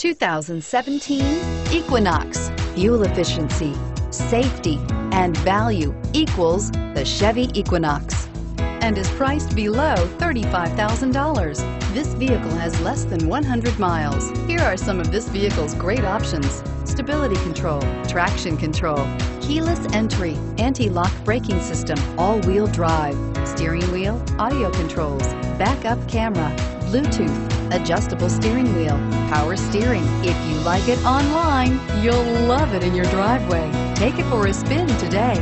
2017 Equinox. Fuel efficiency, safety, and value equals the Chevy Equinox and is priced below $35,000. This vehicle has less than 100 miles. Here are some of this vehicle's great options. Stability control, traction control, keyless entry, anti-lock braking system, all-wheel drive, steering wheel, audio controls, backup camera, Bluetooth, adjustable steering wheel, power steering. If you like it online, you'll love it in your driveway. Take it for a spin today.